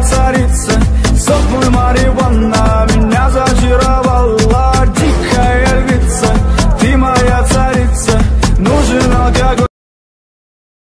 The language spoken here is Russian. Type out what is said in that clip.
царица. Зов мой Мариванна Меня зачаровала дикая львица. Ты моя царица Нужен алкоголь.